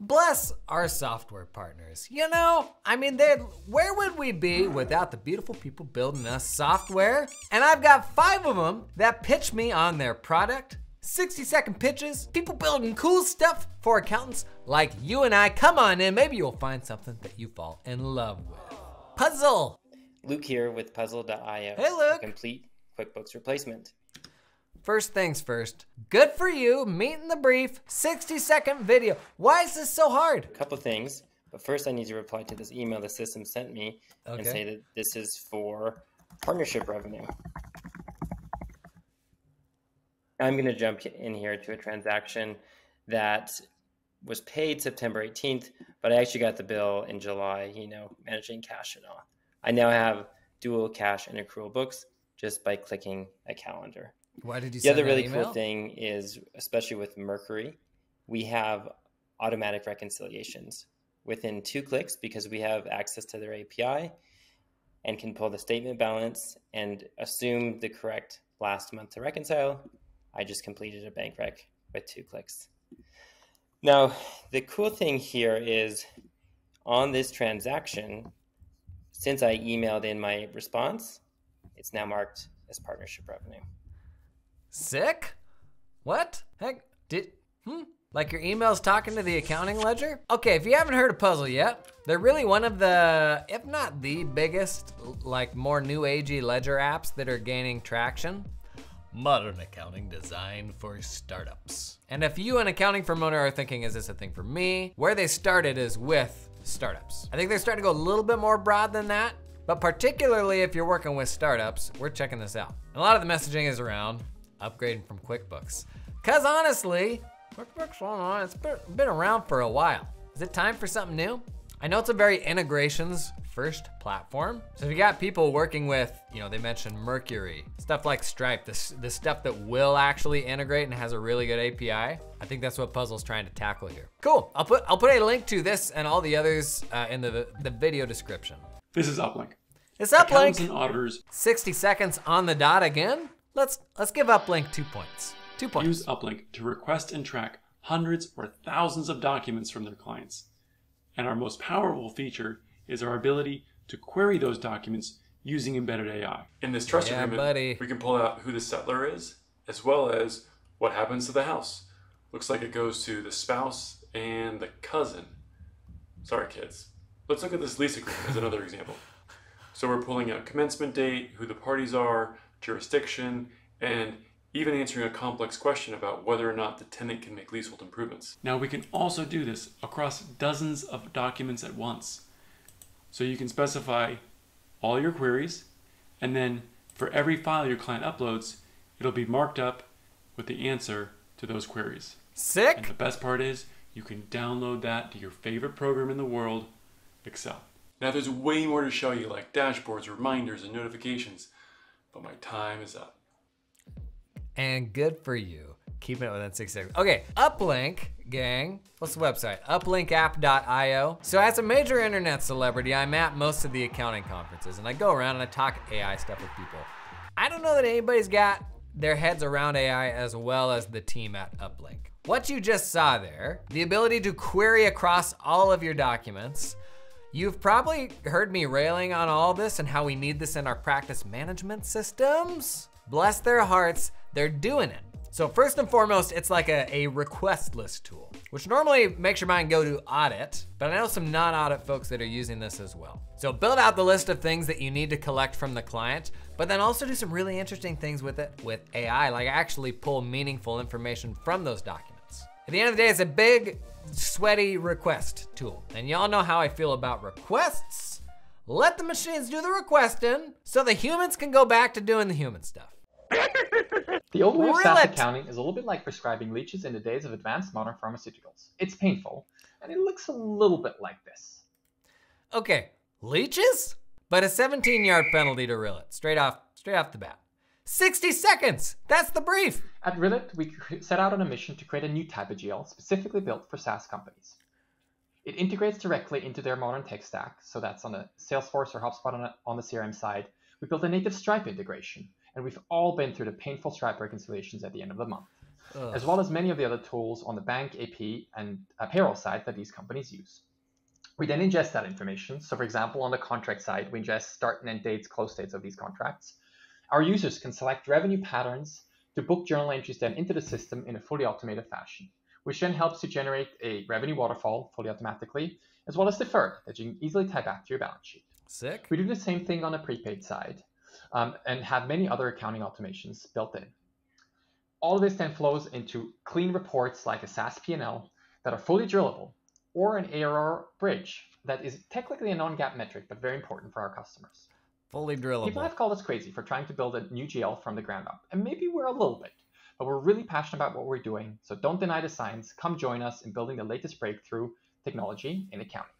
Bless our software partners. You know, I mean, they where would we be without the beautiful people building us software? And I've got five of them that pitch me on their product, 60 second pitches, people building cool stuff for accountants like you and I. Come on in, maybe you'll find something that you fall in love with. Puzzle. Luke here with Puzzle.io. Hey, Luke. Complete QuickBooks replacement. First things first, good for you, meeting the brief, 60 second video. Why is this so hard? A couple things, but first I need to reply to this email the system sent me okay. and say that this is for partnership revenue. I'm gonna jump in here to a transaction that was paid September 18th, but I actually got the bill in July, you know, managing cash and all. I now have dual cash and accrual books just by clicking a calendar. Why did you? The other really email? cool thing is, especially with Mercury, we have automatic reconciliations within two clicks because we have access to their API and can pull the statement balance and assume the correct last month to reconcile. I just completed a bank rec with two clicks. Now, the cool thing here is on this transaction, since I emailed in my response, it's now marked as partnership revenue. Sick? What? Heck, did, hmm? Like your email's talking to the accounting ledger? Okay, if you haven't heard of Puzzle yet, they're really one of the, if not the biggest, like more new agey ledger apps that are gaining traction. Modern accounting designed for startups. And if you, an accounting firm owner, are thinking, is this a thing for me? Where they started is with startups. I think they're starting to go a little bit more broad than that, but particularly if you're working with startups, we're checking this out. And a lot of the messaging is around upgrading from QuickBooks. Cause honestly, QuickBooks Online, it's been around for a while. Is it time for something new? I know it's a very integrations first platform. So if you got people working with, you know, they mentioned Mercury, stuff like Stripe, this, the stuff that will actually integrate and has a really good API, I think that's what Puzzle's trying to tackle here. Cool, I'll put, I'll put a link to this and all the others uh, in the, the video description. This is Uplink. It's Uplink. Accountants and auditors. 60 seconds on the dot again. Let's let's give Uplink two points. Two points. Use Uplink to request and track hundreds or thousands of documents from their clients. And our most powerful feature is our ability to query those documents using embedded AI. In this trust yeah, agreement, buddy. we can pull out who the settlor is, as well as what happens to the house. Looks like it goes to the spouse and the cousin. Sorry, kids. Let's look at this lease agreement as another example. So we're pulling out commencement date, who the parties are, jurisdiction, and even answering a complex question about whether or not the tenant can make leasehold improvements. Now we can also do this across dozens of documents at once. So you can specify all your queries, and then for every file your client uploads, it'll be marked up with the answer to those queries. Sick. And the best part is you can download that to your favorite program in the world, Excel. Now there's way more to show you like dashboards, reminders, and notifications but my time is up. And good for you. Keeping it within six seconds. Okay, Uplink, gang. What's the website? Uplinkapp.io. So as a major internet celebrity, I'm at most of the accounting conferences and I go around and I talk AI stuff with people. I don't know that anybody's got their heads around AI as well as the team at Uplink. What you just saw there, the ability to query across all of your documents, You've probably heard me railing on all this and how we need this in our practice management systems. Bless their hearts, they're doing it. So first and foremost, it's like a, a request list tool, which normally makes your mind go to audit, but I know some non-audit folks that are using this as well. So build out the list of things that you need to collect from the client, but then also do some really interesting things with it with AI, like actually pull meaningful information from those documents. At the end of the day, it's a big sweaty request tool. And y'all know how I feel about requests. Let the machines do the requesting so the humans can go back to doing the human stuff. The old way of SaaS accounting is a little bit like prescribing leeches in the days of advanced modern pharmaceuticals. It's painful, and it looks a little bit like this. Okay, leeches? But a 17 yard penalty to reel it, straight off, straight off the bat. 60 seconds, that's the brief. At Rillet, we set out on a mission to create a new type of GL specifically built for SaaS companies. It integrates directly into their modern tech stack, so that's on the Salesforce or HubSpot on, a, on the CRM side. We built a native Stripe integration, and we've all been through the painful Stripe reconciliations at the end of the month. Ugh. as well as many of the other tools on the bank, AP, and uh, payroll side that these companies use. We then ingest that information. So, for example, on the contract side, we ingest start and end dates, close dates of these contracts. Our users can select revenue patterns to book journal entries then into the system in a fully automated fashion, which then helps to generate a revenue waterfall fully automatically, as well as deferred that you can easily tie back to your balance sheet. Sick. We do the same thing on the prepaid side um, and have many other accounting automations built in. All of this then flows into clean reports like a SaaS P&L that are fully drillable or an ARR bridge that is technically a non-GAAP metric, but very important for our customers. Fully drillable. People have called us crazy for trying to build a new GL from the ground up, and maybe we're a little bit, but we're really passionate about what we're doing, so don't deny the science. Come join us in building the latest breakthrough technology in accounting.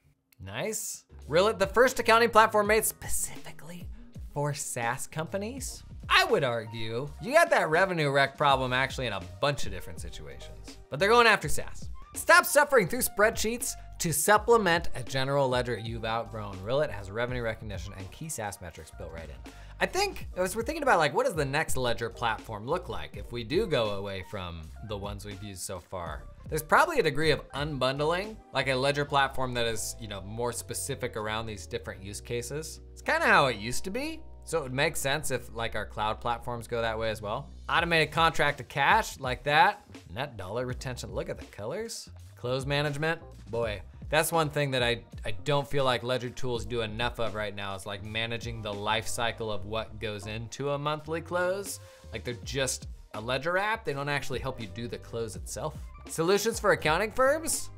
Nice. Rillet, the first accounting platform made specifically for SaaS companies? I would argue you got that revenue rec problem actually in a bunch of different situations, but they're going after SaaS. Stop suffering through spreadsheets to supplement a general ledger you've outgrown. Rillet has revenue recognition and key SaaS metrics built right in. I think, as we're thinking about like, what does the next ledger platform look like if we do go away from the ones we've used so far? There's probably a degree of unbundling, like a ledger platform that is, you know, more specific around these different use cases. It's kind of how it used to be. So it would make sense if like our cloud platforms go that way as well. Automated contract to cash like that. Net dollar retention. Look at the colors. Close management. Boy, that's one thing that I, I don't feel like ledger tools do enough of right now is like managing the life cycle of what goes into a monthly close. Like they're just a ledger app. They don't actually help you do the close itself. Solutions for accounting firms?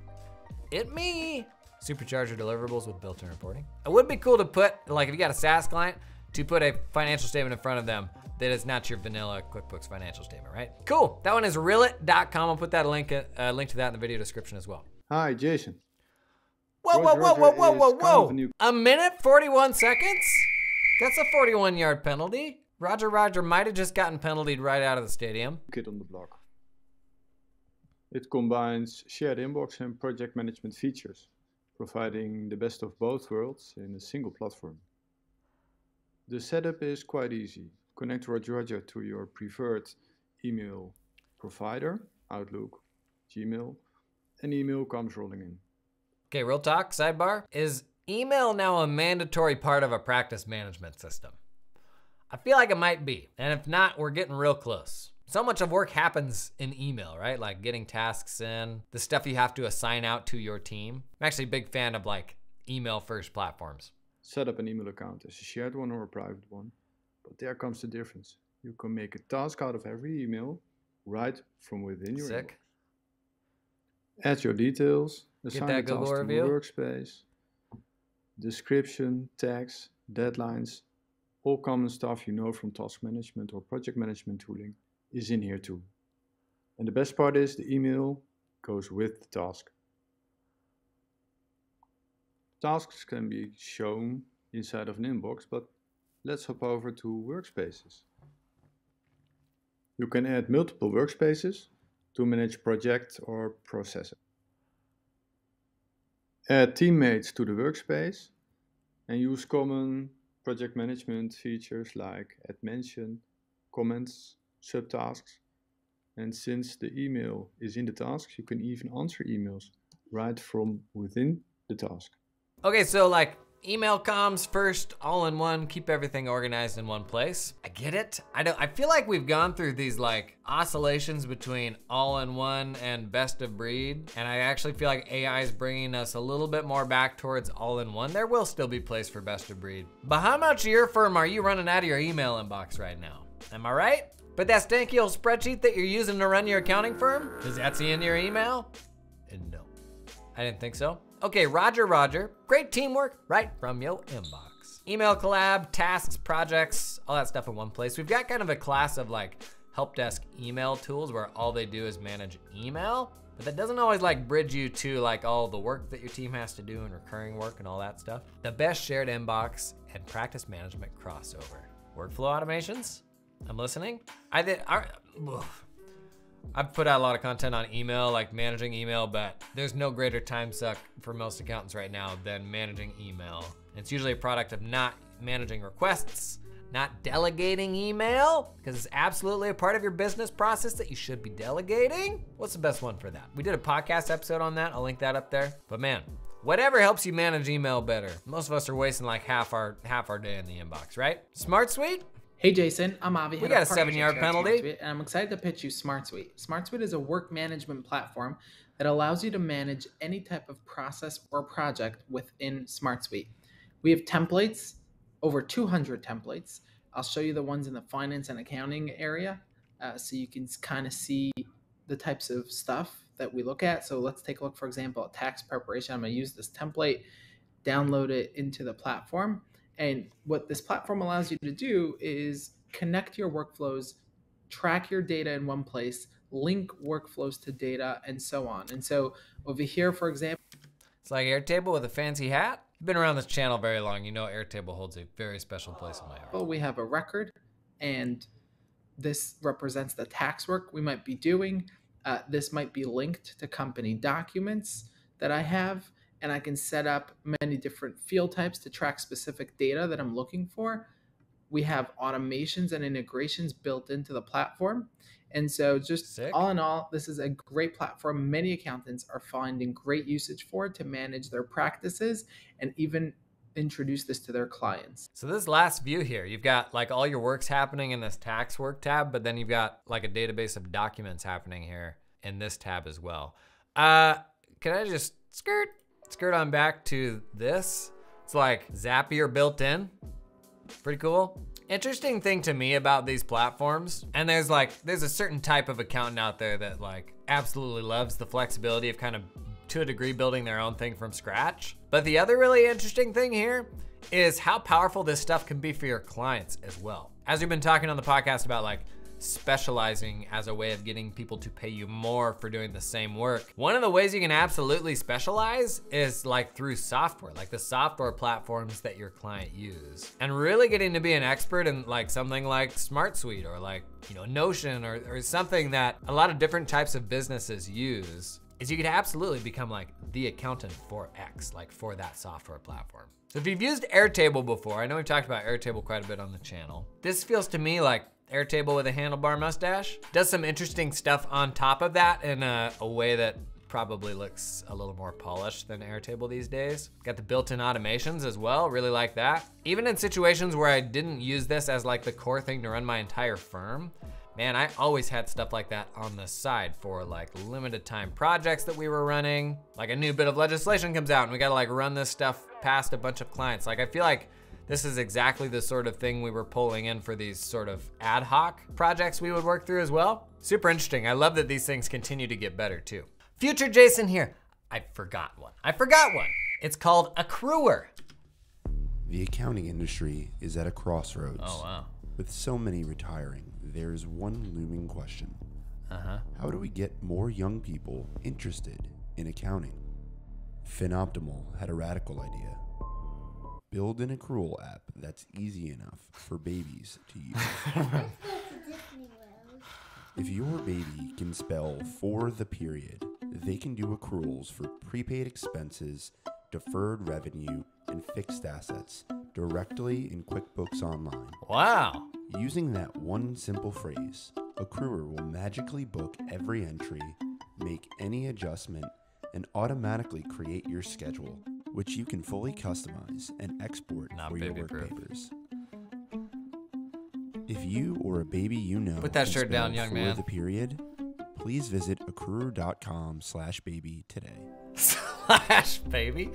It me. Supercharger deliverables with built-in reporting. It would be cool to put, like if you got a SaaS client, to put a financial statement in front of them that is not your vanilla QuickBooks financial statement, right? Cool. That one is rillet.com. I'll put that link, uh, link to that in the video description as well. Hi, Jason. Whoa, whoa, whoa, whoa, whoa, whoa, whoa. a minute, 41 seconds? That's a 41 yard penalty. Roger Roger might have just gotten penaltied right out of the stadium. Kid on the block. It combines shared inbox and project management features, providing the best of both worlds in a single platform. The setup is quite easy. Connect Roger Roger to your preferred email provider, Outlook, Gmail, and email comes rolling in. Okay, real talk, sidebar. Is email now a mandatory part of a practice management system? I feel like it might be. And if not, we're getting real close. So much of work happens in email, right? Like getting tasks in, the stuff you have to assign out to your team. I'm actually a big fan of like email first platforms. Set up an email account as a shared one or a private one. But there comes the difference. You can make a task out of every email right from within your Sick. Add your details, assign that the Google review. workspace, description, tags, deadlines, all common stuff you know from task management or project management tooling is in here too. And the best part is the email goes with the task. Tasks can be shown inside of an inbox, but let's hop over to workspaces. You can add multiple workspaces to manage projects or processes. Add teammates to the workspace and use common project management features like add mention, comments, subtasks. And since the email is in the tasks, you can even answer emails right from within the task. Okay, so like email comms first, all in one, keep everything organized in one place. I get it. I don't I feel like we've gone through these like oscillations between all in one and best of breed, and I actually feel like AI is bringing us a little bit more back towards all in one. There will still be place for best of breed. But how much of your firm are you running out of your email inbox right now? Am I right? But that stanky old spreadsheet that you're using to run your accounting firm, is Etsy in your email? No. I didn't think so. Okay, Roger, Roger. Great teamwork right from your inbox. Email collab, tasks, projects, all that stuff in one place. We've got kind of a class of like help desk email tools where all they do is manage email, but that doesn't always like bridge you to like all the work that your team has to do and recurring work and all that stuff. The best shared inbox and practice management crossover. Workflow automations? I'm listening. I did. I've put out a lot of content on email, like managing email, but there's no greater time suck for most accountants right now than managing email. It's usually a product of not managing requests, not delegating email, because it's absolutely a part of your business process that you should be delegating. What's the best one for that? We did a podcast episode on that. I'll link that up there. But man, whatever helps you manage email better. Most of us are wasting like half our half our day in the inbox, right? Smart Suite? Hey Jason, I'm Avi. We got a seven-yard penalty. SmartSuite, and I'm excited to pitch you SmartSuite. SmartSuite is a work management platform that allows you to manage any type of process or project within SmartSuite. We have templates, over 200 templates. I'll show you the ones in the finance and accounting area, uh, so you can kind of see the types of stuff that we look at. So let's take a look, for example, at tax preparation. I'm going to use this template, download it into the platform. And what this platform allows you to do is connect your workflows, track your data in one place, link workflows to data, and so on. And so over here, for example, It's like Airtable with a fancy hat. You've been around this channel very long. You know Airtable holds a very special place in my heart. Well, we have a record, and this represents the tax work we might be doing. Uh, this might be linked to company documents that I have, and I can set up many different field types to track specific data that I'm looking for. We have automations and integrations built into the platform. And so, just Sick. all in all, this is a great platform. Many accountants are finding great usage for to manage their practices and even introduce this to their clients. So this last view here, you've got like all your works happening in this tax work tab, but then you've got like a database of documents happening here in this tab as well. Uh, can I just skirt, skirt on back to this? It's like Zapier built in. Pretty cool. Interesting thing to me about these platforms, and there's like, there's a certain type of accountant out there that like absolutely loves the flexibility of kind of to a degree building their own thing from scratch. But the other really interesting thing here is how powerful this stuff can be for your clients as well. As we've been talking on the podcast about like specializing as a way of getting people to pay you more for doing the same work. One of the ways you can absolutely specialize is like through software, like the software platforms that your client use. And really getting to be an expert in like something like Smart Suite or like, you know, Notion or, or something that a lot of different types of businesses use is you could absolutely become like the accountant for X, like for that software platform. So if you've used Airtable before, I know we've talked about Airtable quite a bit on the channel. This feels to me like Airtable with a handlebar mustache. Does some interesting stuff on top of that in a, a way that probably looks a little more polished than Airtable these days. Got the built-in automations as well, really like that. Even in situations where I didn't use this as like the core thing to run my entire firm, man, I always had stuff like that on the side for like limited time projects that we were running. Like a new bit of legislation comes out and we gotta like run this stuff past a bunch of clients. Like I feel like this is exactly the sort of thing we were pulling in for these sort of ad hoc projects we would work through as well. Super interesting. I love that these things continue to get better too. Future Jason here. I forgot one. I forgot one. It's called Accruer. The accounting industry is at a crossroads. Oh, wow. With so many retiring, there's one looming question. Uh-huh. How do we get more young people interested in accounting? Finoptimal had a radical idea. Build an accrual app that's easy enough for babies to use. if your baby can spell for the period, they can do accruals for prepaid expenses, deferred revenue, and fixed assets directly in QuickBooks Online. Wow. Using that one simple phrase, Accruer will magically book every entry, make any adjustment, and automatically create your schedule, which you can fully customize and export Not for your work baby-proof. papers. If you or a baby you know Put that shirt down, young for man. the period, please visit accruer.com slash baby today. Slash, baby.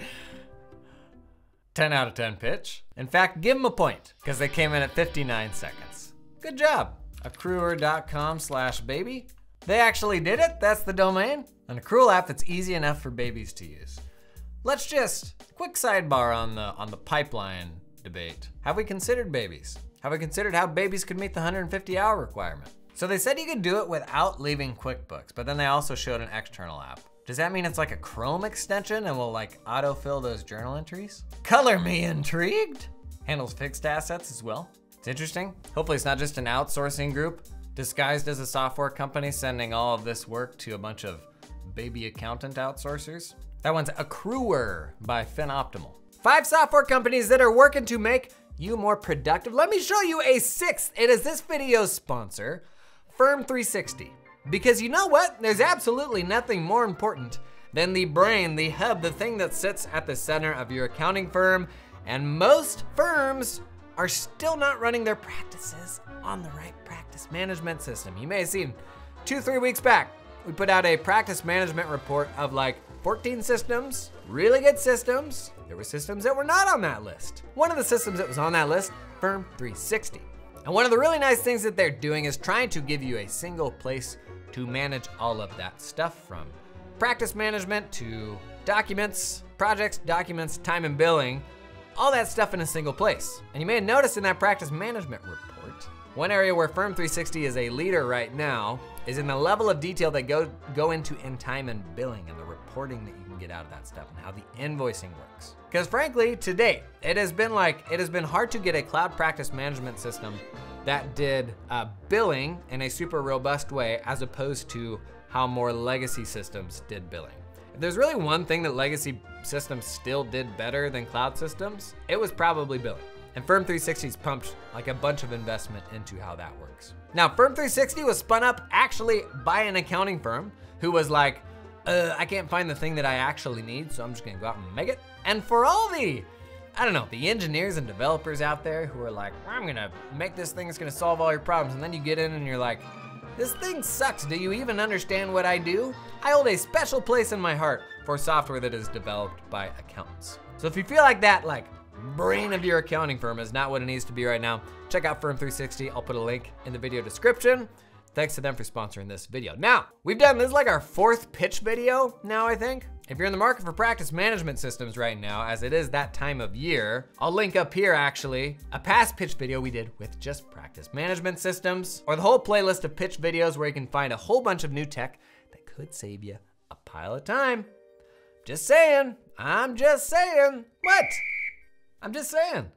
10 out of 10 pitch. In fact, give them a point because they came in at 59 seconds. Good job. Accruer.com slash baby. They actually did it. That's the domain. An accrual app that's easy enough for babies to use. Let's just quick sidebar on the on the pipeline debate. Have we considered babies? Have we considered how babies could meet the 150 hour requirement? So they said you could do it without leaving QuickBooks, but then they also showed an external app. Does that mean it's like a Chrome extension and will like autofill those journal entries? Color me intrigued. Handles fixed assets as well. It's interesting. Hopefully it's not just an outsourcing group disguised as a software company sending all of this work to a bunch of baby accountant outsourcers. That one's Accruer by FinOptimal. Five software companies that are working to make you more productive, let me show you a sixth. It is this video's sponsor, Firm 360. Because you know what? There's absolutely nothing more important than the brain, the hub, the thing that sits at the center of your accounting firm. And most firms are still not running their practices on the right practice management system. You may have seen two, three weeks back, we put out a practice management report of like 14 systems, really good systems. There were systems that were not on that list. One of the systems that was on that list, Firm 360. And one of the really nice things that they're doing is trying to give you a single place to manage all of that stuff from practice management to documents, projects, documents, time and billing, all that stuff in a single place. And you may have noticed in that practice management report, one area where Firm 360 is a leader right now is in the level of detail that go, go into in time and billing and the reporting that you can get out of that stuff and how the invoicing works. Because frankly, to date, it has been like, it has been hard to get a cloud practice management system that did uh, billing in a super robust way as opposed to how more legacy systems did billing. If there's really one thing that legacy systems still did better than cloud systems, it was probably billing. And Firm 360's pumped like a bunch of investment into how that works. Now, Firm 360 was spun up actually by an accounting firm who was like, uh, I can't find the thing that I actually need, so I'm just gonna go out and make it. And for all the, I don't know, the engineers and developers out there who are like, I'm gonna make this thing that's gonna solve all your problems, and then you get in and you're like, this thing sucks. Do you even understand what I do? I hold a special place in my heart for software that is developed by accountants. So if you feel like that, like brain of your accounting firm is not what it needs to be right now, check out Firm 360. I'll put a link in the video description. Thanks to them for sponsoring this video. Now, we've done, this is like our fourth pitch video now, I think. If you're in the market for practice management systems right now, as it is that time of year, I'll link up here actually, a past pitch video we did with just practice management systems, or the whole playlist of pitch videos where you can find a whole bunch of new tech that could save you a pile of time. Just saying, I'm just saying. What? I'm just saying.